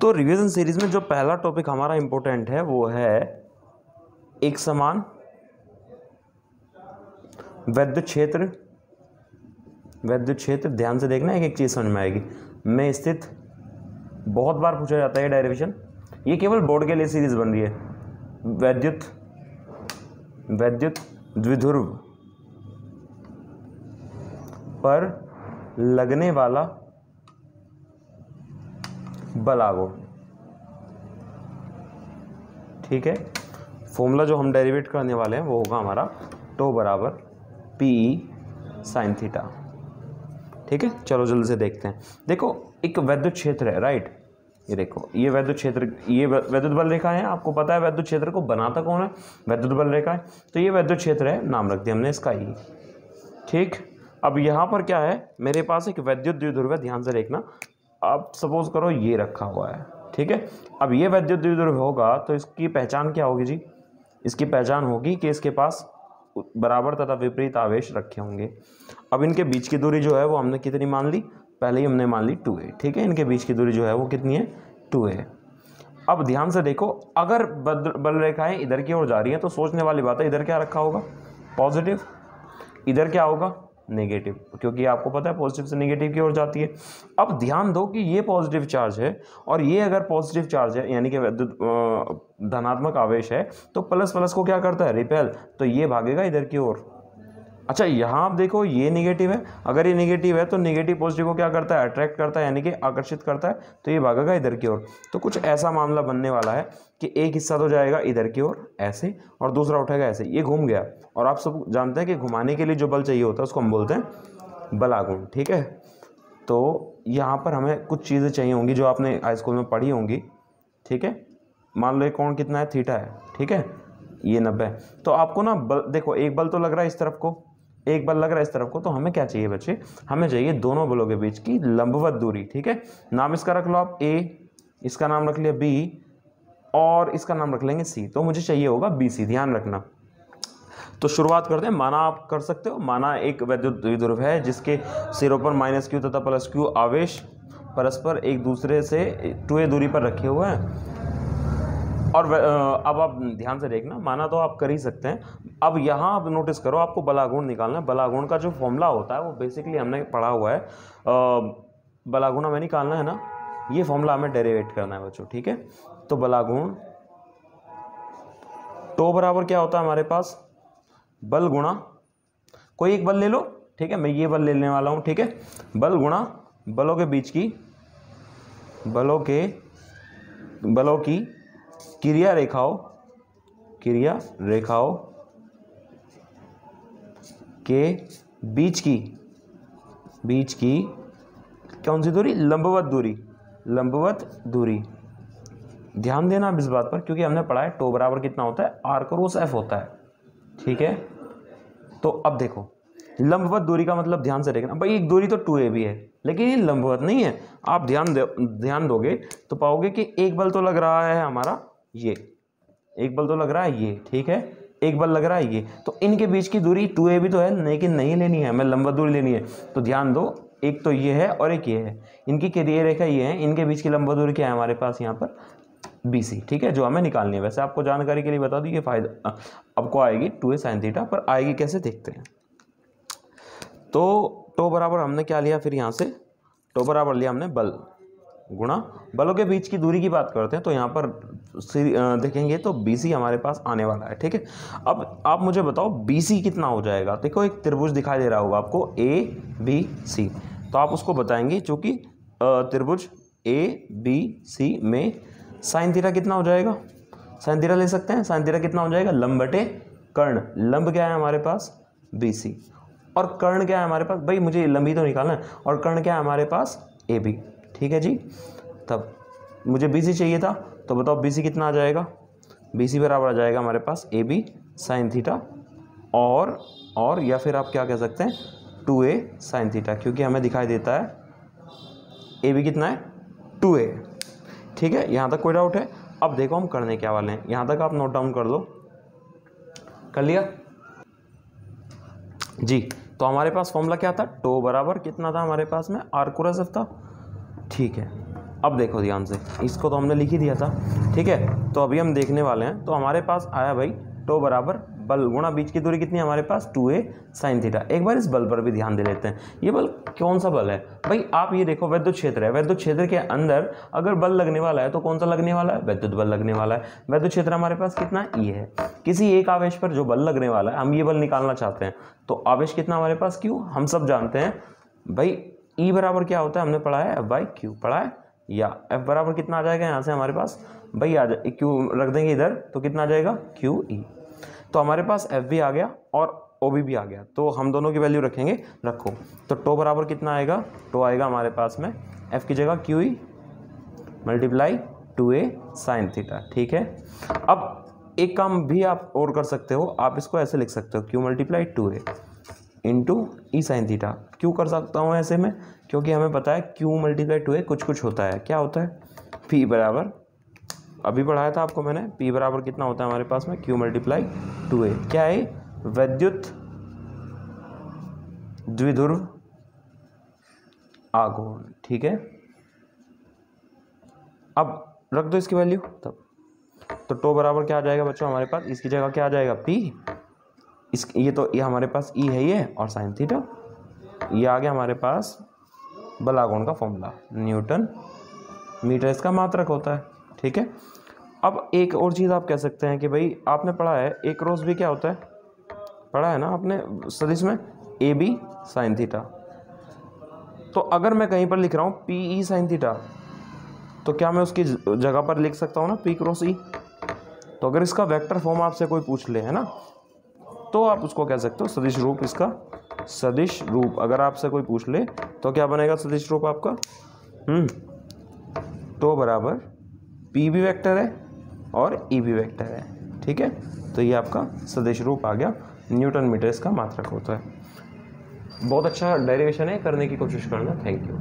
तो revision series में जो पहला टॉपिक हमारा इंपॉर्टेंट है, वो है एक समान वैद्य क्षेत्र वैद्य क्षेत्र, ध्यान से देखना एक एक चीज़ समझ में आएगी। में स्थित बहुत बार पूछा जाता है डेरिवेशन ये केवल बोर्ड के लिए सीरीज़ बन रही है। वैद्युत वैद्युत द्विध्रुव पर लगने वाला बलागो ठीक है? फॉर्मूला जो हम डेरिवेट करने वाले हैं, वो होगा हमारा टो बराबर पी साइन थीटा। ठीक है? चलो जल्दी से देखते हैं। देखो, एक वैद्युत क्षेत्र है, राइट? ये देखो, ये वैद्युत क्षेत्र, ये वैद्युत बल रेखा है, आपको पता है वैद्युत क्षेत्र को बनाता कौन है? वैद्युत बल रेखा है। तो ये वैद्युत क्षेत्र है, नाम रख दिया हमने इसका ई ठीक? अब यहाँ पर क्या है? मेरे पास एक वैद्युत द्विध्रुव है, ध्यान से देखना। अब सपोज़ करो ये रखा हुआ है, ठीक है? अब ये वैद्युत द्विध्रुव होगा तो इसकी पहचान क्या होगी जी? इसकी पहचान होगी कि इसके पास बराबर तथा विपरीत आवेश रखे होंगे। अब इनके बीच की दूरी जो है वो हमने कितनी मान ली? पहले ही हमने मान ली टू ए, ठीक है? इनके बीच की दूरी जो है वो कितनी है? Two A. अब ध्यान से देखो, अगर बल रेखाएँ इधर की ओर जा रही हैं तो सोचने वाली बात है, इधर क्या रखा होगा? पॉजिटिव। इधर क्या होगा? नेगेटिव क्योंकि आपको पता है पॉजिटिव से नेगेटिव की ओर जाती है। अब ध्यान दो कि ये पॉजिटिव चार्ज है और ये अगर पॉजिटिव चार्ज है, यानी कि धनात्मक आवेश है तो प्लस प्लस को क्या करता है? रिपेल तो ये भागेगा इधर की ओर। अच्छा यहाँ आप देखो, ये निगेटिव है। अगर ये निगेटिव है तो निगेटिव पॉजिटिव को क्या करता है? अट्रैक्ट करता है, यानी कि आकर्षित करता है। तो ये भागेगा इधर की ओर। तो कुछ ऐसा मामला बनने वाला है कि एक हिस्सा तो जाएगा इधर की ओर, ऐसे, और दूसरा उठेगा ऐसे। ये घूम गया। और आप सब जानते हैं कि घुमाने के लिए जो बल चाहिए होता है, उसको हम बोलते हैं बलागुण, ठीक है? तो यहाँ पर हमें कुछ चीज़ें चाहिए होंगी जो आपने हाई स्कूल में पढ़ी होंगी, ठीक है? मान लो ये कौन कितना है? थीटा है, ठीक है? ये नब्बे। तो आपको ना बल, देखो, एक बल तो लग रहा है इस तरफ़ को। एक बल लग रहा है इस तरफ़ को तो हमें क्या चाहिए बच्चे? हमें चाहिए दोनों बलों के बीच की लंबवत दूरी, ठीक है? नाम इसका रख लो आप ए इसका नाम रख लिया बी और इसका नाम रख लेंगे सी तो मुझे चाहिए होगा बी सी ध्यान रखना। तो शुरुआत करते हैं, माना आप कर सकते हो, माना एक वैद्युत द्विध्रुव है, जिसके सिरों पर माइनस क्यू तथा प्लस क्यू आवेश, परस्पर एक दूसरे से, टू ए दूरी पर रखे हुए हैं। और अब आप ध्यान से देखना, माना तो आप कर ही सकते हैं। अब यहाँ आप नोटिस करो, आपको बलागुण निकालना है। बलागुण का जो फॉर्मूला होता है, वो बेसिकली हमने पढ़ा हुआ है। बलागुण हमें निकालना है ना? ये फॉर्मूला हमें डेरिवेट करना है बच्चों, ठीक है? तो बलागुण टो बराबर क्या होता है हमारे पास? बल गुणा, कोई एक बल ले लो, ठीक है? मैं ये बल लेने वाला हूँ, ठीक है? बल गुणा, बलों के बीच की, बलों के, बलों की क्रिया रेखाओं क्रिया रेखाओं के बीच की बीच की कौन सी दूरी? लंबवत दूरी लंबवत दूरी। ध्यान देना अब इस बात पर, क्योंकि हमने पढ़ा है, टो बराबर कितना होता है? आर क्रोस एफ़ होता है। ठीक है? तो अब देखो, लंबवत दूरी का मतलब ध्यान से देखना। भाई, एक दूरी तो टू ए भी है, लेकिन ये लंबवत नहीं है। आप ध्यान दे, ध्यान दोगे तो पाओगे कि एक बल तो लग रहा है हमारा ये, एक बल तो लग रहा है ये, ठीक है? एक बल लग रहा है ये। तो इनके बीच की दूरी टू ए भी तो है लेकिन नहीं लेनी है, हमें लंबा दूरी लेनी है। तो ध्यान दो, एक तो ये है और एक ये है। इनकी क्रिया रेखा ये है, इनके बीच की लंबा दूरी क्या है हमारे पास यहाँ पर? बी सी, ठीक है? जो हमें निकालनी है। वैसे आपको जानकारी के लिए बता दी, ये फ़ायदा आपको आएगी टू ए साइन थीटा पर आएगी कैसे देखते हैं? तो टो बराबर हमने क्या लिया फिर यहाँ से? टो बराबर लिया हमने बल गुणा। बलों के बीच की दूरी की बात करते हैं तो यहाँ पर देखेंगे तो सी हमारे पास आने वाला है, ठीक है? अब आप मुझे बताओ सी कितना हो जाएगा? देखो, एक त्रिभुज दिखाई दे रहा होगा आपको ए बी सी तो आप उसको बताएँगे, चूँकि त्रिभुज ए बी सी में साइन थीटा कितना हो जाएगा? साइन थीटा ले सकते हैं? साइन थीटा कितना हो जाएगा? लंब बटे कर्ण। लंब क्या है हमारे पास? बी सी और कर्ण क्या है हमारे पास? भाई, मुझे लंबी तो निकालना है। और कर्ण क्या है हमारे पास? ए बी ठीक है जी? तब मुझे बी सी चाहिए था तो बताओ बी सी कितना आ जाएगा? बी सी बराबर आ जाएगा हमारे पास ए बी साइन थीटा और और या फिर आप क्या कह सकते हैं? टू ए साइन थीटा क्योंकि हमें दिखाई देता है ए बी कितना है? टू ए ठीक है, यहाँ तक कोई डाउट है? अब देखो हम करने क्या वाले हैं। यहाँ तक आप नोट डाउन कर लो कर लिया? जी तो हमारे पास फॉर्मूला क्या था? टो बराबर कितना था हमारे पास में? आर कुरस था। ठीक है। अब देखो ध्यान से। इसको तो हमने लिख ही दिया था, ठीक है? तो अभी हम देखने वाले हैं। तो हमारे पास आया भाई टो बराबर बल गुणा बीच की दूरी कितनी है हमारे पास? टू ए साइन थीटा एक बार इस बल पर भी ध्यान दे लेते हैं। ये बल कौन सा बल है? भाई, आप ये देखो, वैद्युत क्षेत्र है। वैद्युत क्षेत्र के अंदर अगर बल लगने वाला है तो कौन सा लगने वाला है? वैद्युत बल लगने वाला है। वैद्युत क्षेत्र हमारे पास कितना? ये है। किसी एक आवेश पर जो बल लगने वाला है, हम ये बल निकालना चाहते हैं। तो आवेश कितना हमारे पास? क्यू हम सब जानते हैं। भाई ई बराबर क्या होता है? हमने पढ़ा है एफ़ बाई क्यू पढ़ा है? या एफ़ बराबर कितना आ जाएगा यहाँ से हमारे पास? भाई आ जाए क्यू रख देंगे इधर तो कितना आ जाएगा? क्यू ई तो हमारे पास एफ़ भी आ गया और ओ बी भी आ गया। तो हम दोनों की वैल्यू रखेंगे, रखो। तो टो बराबर कितना आएगा? टो आएगा हमारे पास में एफ़ की जगह Q E multiply two A sine theta ठीक है? अब एक काम भी आप और कर सकते हो, आप इसको ऐसे लिख सकते हो Q multiply two A into E sine theta क्यों कर सकता हूँ ऐसे में? क्योंकि हमें पता है क्यू मल्टीप्लाई टू ए कुछ कुछ होता है। क्या होता है? पी बराबर। अभी पढ़ाया था आपको मैंने पी बराबर कितना होता है हमारे पास में? क्यू मल्टीप्लाई टू ए क्या है वैद्युत द्विध्रुव आघूर्ण। ठीक है? अब रख दो इसकी वैल्यू तब। तो टो बराबर क्या आ जाएगा बच्चों हमारे पास? इसकी जगह क्या आ जाएगा? पी इस, ये तो ये हमारे पास ई है ये, और साइन थीटा ये आ गया हमारे पास बलागुण का फॉर्मूला न्यूटन मीटर। इसका मात्रक होता है, ठीक है? अब एक और चीज़ आप कह सकते हैं कि भाई, आपने पढ़ा है, एक रोज भी क्या होता है? पढ़ा है ना आपने सदिश में? ए बी साइन थीटा तो अगर मैं कहीं पर लिख रहा हूँ पी ई साइन थीटा तो क्या मैं उसकी जगह पर लिख सकता हूँ ना? पी क्रॉस ई तो अगर इसका वेक्टर फॉर्म आपसे कोई पूछ ले, है ना? तो आप उसको कह सकते हो सदिश रूप इसका, सदिश रूप। अगर आपसे कोई पूछ ले तो क्या बनेगा सदिश रूप आपका? हम्म तो बराबर पी भी वैक्टर है और ई भी वैक्टर है, ठीक है? तो ये आपका सदिश रूप आ गया। न्यूटन मीटर इसका मात्रक होता है। बहुत अच्छा डेरिवेशन है, करने की कोशिश करना। Thank you